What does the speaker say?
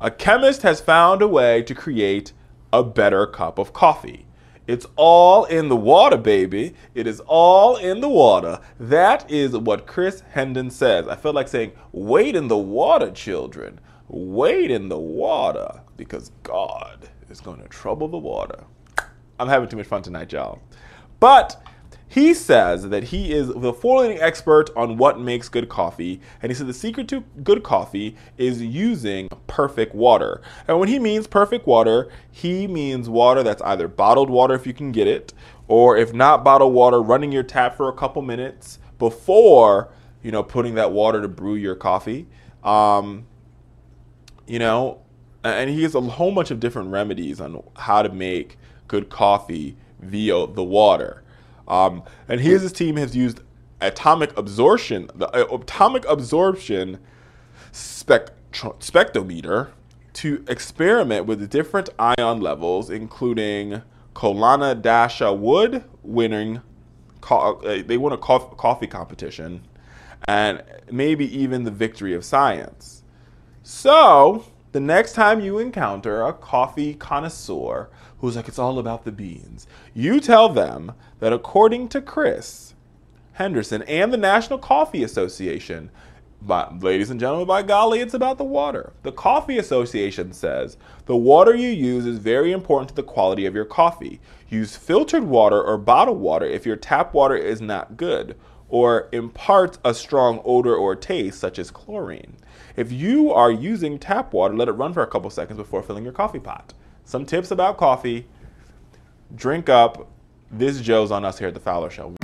A chemist has found a way to create a better cup of coffee. It's all in the water, baby. It is all in the water. That is what Chris Hendon says. I felt like saying, wait in the water, children. Wait in the water because God is going to trouble the water. I'm having too much fun tonight, y'all. But he says that he is the formulating expert on what makes good coffee, and he said the secret to good coffee is using perfect water. And when he means perfect water, he means water that's either bottled water if you can get it, or if not bottled water, running your tap for a couple minutes before you know putting that water to brew your coffee. Um, you know, and he has a whole bunch of different remedies on how to make good coffee via the water. Um, and he and his team has used atomic absorption, the uh, atomic absorption spectro- spectrometer to experiment with different ion levels, including Colonna-Dashwood winning. Uh, they won a co- coffee competition, and maybe even the victory of science. So the next time you encounter a coffee connoisseur who's like, it's all about the beans, you tell them that according to Chris Henderson and the National Coffee Association, but ladies and gentlemen, by golly, it's about the water. The Coffee Association says the water you use is very important to the quality of your coffee. Use filtered water or bottled water if your tap water is not good or imparts a strong odor or taste, such as chlorine. If you are using tap water, let it run for a couple seconds before filling your coffee pot. Some tips about coffee drink up. This Joe's on us here at the Fowler Show.